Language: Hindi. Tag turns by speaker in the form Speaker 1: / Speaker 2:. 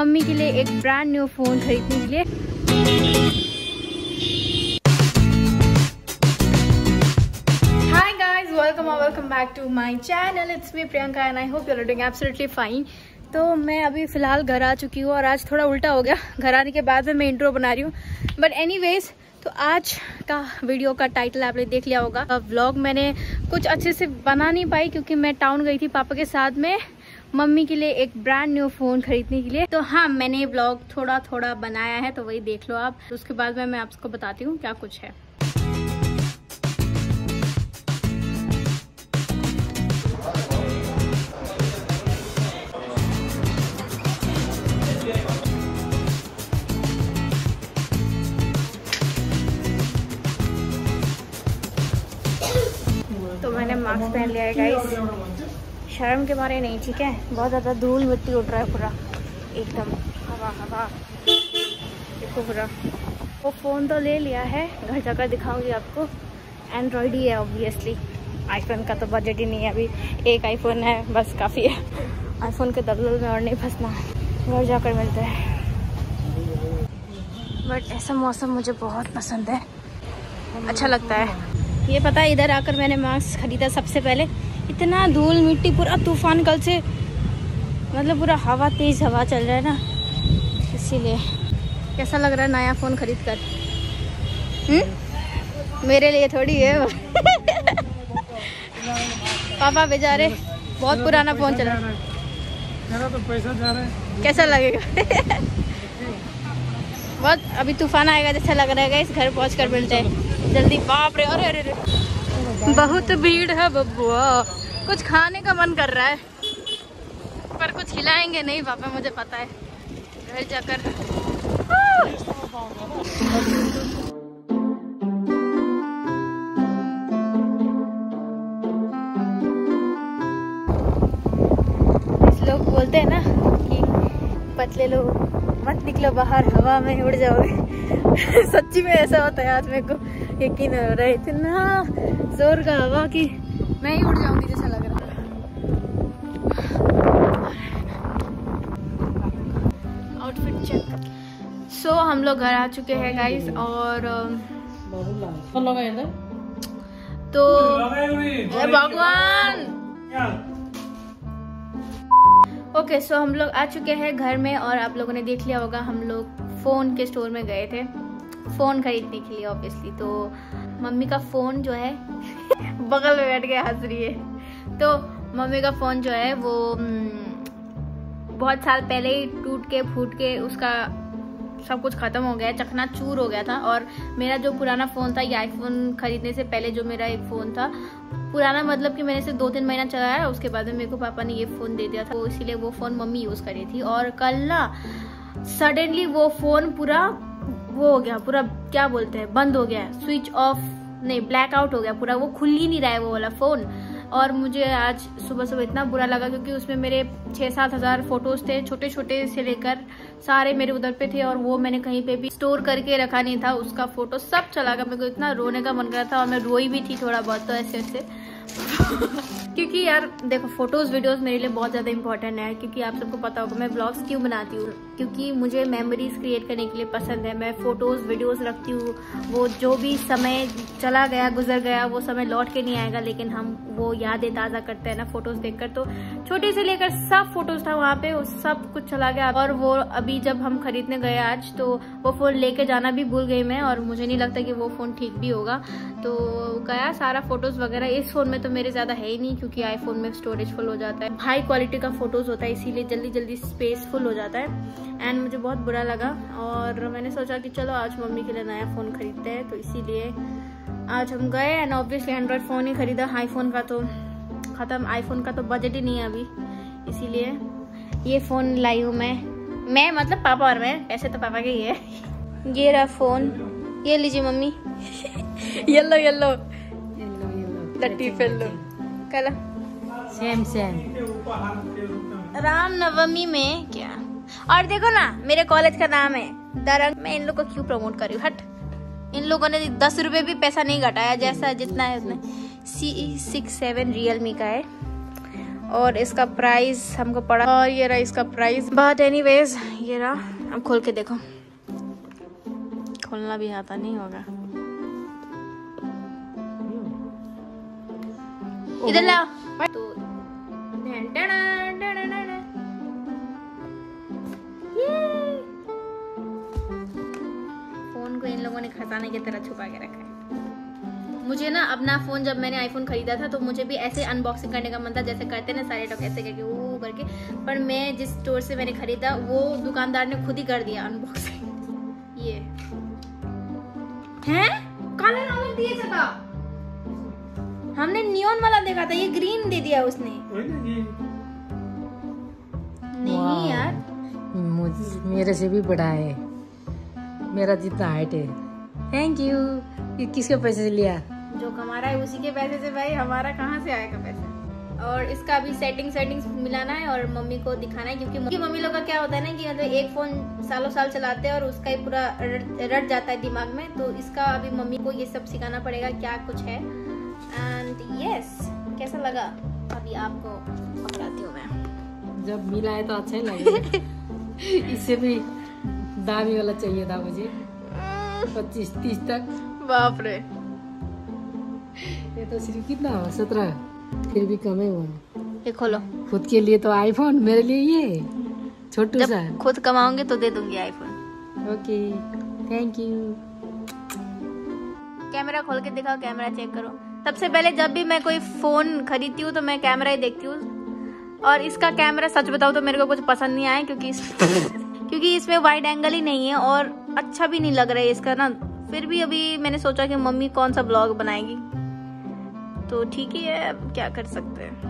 Speaker 1: मम्मी के लिए एक ब्रांड न्यू फ़ोन खरीदने के लिए। Welcome welcome back to my channel it's me Priyanka and I hope you are doing absolutely fine तो मैं अभी फ़िलहाल घर आ चुकी हूँ और आज थोड़ा उल्टा हो गया। घर आने के बाद में मैं इंट्रो बना रही हूँ। बट एनीवेज तो आज का वीडियो का टाइटल आपने देख लिया होगा। व्लॉग मैंने कुछ अच्छे से बना नहीं पाई क्योंकि मैं टाउन गई थी पापा के साथ में। मम्मी के लिए एक ब्रांड न्यू फ़ोन खरीदने के लिए। तो हाँ मैंने ब्लॉग थोड़ा थोड़ा बनाया है तो वही देख लो आप। तो उसके बाद में मैं आपको बताती हूँ क्या कुछ है। तो मैंने मास्क पहन लिया है गाइस शर्म के मारे नहीं, ठीक है? बहुत ज़्यादा धूल मिट्टी उठ रहा है पूरा। एकदम हवा हवा। देखो पूरा। वो फ़ोन तो ले लिया है, घर जाकर दिखाऊँगी आपको। एंड्रॉयड ही है ऑब्वियसली आईफोन का तो बजट ही नहीं है अभी। एक आईफोन है, बस काफ़ी है। आईफोन के दलदल में और नहीं फंसना। घर जाकर मिलते हैं। बट ऐसा मौसम मुझे बहुत पसंद है। अच्छा लगता है। ये पता है, इधर आकर मैंने मास्क खरीदा सबसे पहले। इतना धूल, मिट्टी, पूरा तूफ़ान कल से मतलब पूरा हवा, तेज हवा चल रहा है ना, इसीलिए। कैसा लग रहा है नया फ़ोन खरीद कर हम्म? मेरे लिए थोड़ी है पापा बेचारे, बहुत पुराना फ़ोन चला।
Speaker 2: मेरा तो पैसा जा रहा है
Speaker 1: कैसा लगेगा? बहुत, अभी तूफ़ान आएगा जैसा लग रहा है इस घर पहुँच कर मिलते हैं। जल्दी, बाप रे अरे अरे। बहुत भीड़ है बब्बुआ कुछ खाने का मन कर रहा है। पर कुछ खिलाएँगे नहीं, पापा, मुझे पता है। घर जाकर लोग बोलते हैं ना कि पतले लोग, मत निकलो बाहर, हवा में उड़ जाओगे। सच्ची में ऐसा होता है, आज मेरे को यकीन हो रहा है। इतना ज़ोर का हवा कि। मैं ही उड़ जाऊँगी जैसा लग रहा आउटफिट चेक सो हम लोग घर आ चुके हैं गाइस और तो भगवान! ओके सो हम लोग आ चुके हैं घर में और आप लोगों ने देख लिया होगा, हम लोग फ़ोन के स्टोर में गए थे। फ़ोन खरीदने के लिए ऑब्वियसली तो मम्मी का फ़ोन जो है, बगल में बैठ के हंस रही है। तो मम्मी का फ़ोन जो है, वो बहुत साल पहले ही टूट के, फूट के उसका सब कुछ ख़त्म हो गया चकना चूर हो गया था। और मेरा जो पुराना फ़ोन था, ये आईफोन खरीदने से पहले जो मेरा एक फ़ोन था, पुराना मतलब कि मैंने इसे दो तीन महीना चलाया, उसके बाद में मेरे को पापा ने ये फ़ोन दे दिया था। तो इसीलिए वो फ़ोन मम्मी यूज़ करी थी। और कल ना सडनली वो फ़ोन पूरा वो हो गया, पूरा क्या बोलते हैं, बंद हो गया, स्विच ऑफ़, नहीं ब्लैक आउट हो गया पूरा, वो खुल ही नहीं रहा है वो वाला फ़ोन और मुझे आज सुबह सुबह इतना बुरा लगा क्योंकि उसमें मेरे छः सात हज़ार फ़ोटोज़ थे छोटे छोटे से लेकर सारे मेरे उधर पे थे और वो मैंने कहीं पे भी स्टोर करके रखा नहीं था, उसका फ़ोटो सब चला गया, मेरे को इतना रोने का मन कर रहा था और मैं रोई भी थी थोड़ा बहुत तो ऐसे ऐसे क्योंकि यार, देखो फ़ोटोज़ वीडियोस मेरे लिए बहुत ज़्यादा इंपॉर्टेंट है, क्योंकि आप सबको पता होगा, मैं ब्लॉग्स क्यों बनाती हूँ? क्योंकि मुझे मेमोरीज क्रिएट करने के लिए पसंद है, मैं फ़ोटोज़ वीडियोस रखती हूँ। वो जो भी समय चला गया, गुजर गया, वो समय लौट के नहीं आएगा, लेकिन हम वो यादें ताज़ा करते हैं ना फ़ोटोज़ देखकर। तो छोटे से लेकर सब फ़ोटोज़ था वहाँ पे सब कुछ चला गया। और वो अभी जब हम खरीदने गए आज तो वो फ़ोन लेके जाना भी भूल गई मैं, और मुझे नहीं लगता कि वो फ़ोन ठीक भी होगा। तो गया सारा फ़ोटोज़ वगैरह, इस फ़ोन में तो मेरे ज़्यादा है ही नहीं आईफोन में स्टोरेज फुल हो जाता है। हाई क्वालिटी का फ़ोटोज़ होता है इसीलिए जल्दी जल्दी स्पेस फुल हो जाता है। एंड मुझे बहुत बुरा लगा और मैंने सोचा कि चलो आज मम्मी के लिए नया फ़ोन खरीदते हैं तो इसीलिए आज हम गए एंड ऑब्वियसली एंड्रॉयड फ़ोन ही खरीदा। आईफोन का तो ख़त्म। आईफोन का तो बजट ही नहीं है अभी। इसीलिए ये फ़ोन लाई हूँ मैं। मैं मतलब पापा और मैं। पैसे तो पापा के ही है। ये रहा फ़ोन ये लीजिए mummy. Yellow yellow Latif yellow कल
Speaker 3: सेम सेम
Speaker 1: राम नवमी में क्या? और देखो ना मेरे कॉलेज का नाम है। दरंग मैं इन लोग को क्यों प्रमोट कर रही हूँ? हट। इन लोगों ने दस रुपए भी पैसा नहीं घटाया जैसा जितना है उसने C six seven Realme का है। और इसका प्राइस हमको पड़ा। और ये रहा इसका प्राइस बट एनीवेज ये रहा। अब खोल के देखो। खोलना भी आता नहीं होगा। इधर लाओ तो फ़ोन को इन लोगों ने खजाने की तरह छुपा के रखा है। मुझे ना अपना फ़ोन जब मैंने आईफोन खरीदा था तो मुझे भी ऐसे अनबॉक्सिंग करने का मन था जैसे करते ना सारे लोग ऐसे करके वो करके। पर मैं जिस स्टोर से मैंने खरीदा वो दुकानदार ने खुद ही कर दिया अनबॉक्सिंग ये। हैं? काला रंग दिए था। हमने नियॉन वाला देखा था ये ग्रीन दे दिया उसने। नहीं यार।
Speaker 3: मुझ- मेरे से भी बड़ा है। मेरा जितना हाइट है। थैंक यू ये किसके पैसे से लिया?
Speaker 1: जो कमा रहा है उसी के पैसे से भाई। हमारा कहाँ से आएगा पैसा? और इसका अभी सेटिंग सेटिंग्स मिलाना है और मम्मी को दिखाना है क्योंकि मम्मी लोग का क्या होता है ना कि मतलब एक फ़ोन सालों साल चलाते हैं और उसका ही पूरा रट जाता है दिमाग में। तो इसका अभी मम्मी को ये सब सिखाना पड़ेगा क्या कुछ है। एंड यस कैसा लगा? अभी आपको पकड़ाती हूँ मैं।
Speaker 3: जब मिला है तो अच्छा ही लगे इससे भी दामी वाला चाहिए था मुझे। पच्चीस तीस तक।
Speaker 1: बाप रे।
Speaker 3: ये तो सिर्फ़ कितना हुआ? सत्रह। फिर भी कम ही हुआ।
Speaker 1: ये खोलो।
Speaker 3: खुद के लिए तो आईफोन मेरे लिए ये। छोटू सा
Speaker 1: खुद कमाऊँगी तो दे दूँगी iPhone
Speaker 3: okay. Thank you
Speaker 1: camera खोल के दिखाओ कैमरा चेक करो। सबसे पहले जब भी मैं कोई फ़ोन खरीदती हूँ तो मैं कैमरा ही देखती हूँ। और इसका कैमरा सच बताऊँ तो मेरे को कुछ पसंद नहीं आया क्योंकि इस, क्योंकि इसमें वाइड एंगल ही नहीं है और अच्छा भी नहीं लग रहा है इसका ना। फिर भी अभी मैंने सोचा कि मम्मी कौन सा ब्लॉग बनाएगी। तो ठीक ही है अब क्या कर सकते हैं।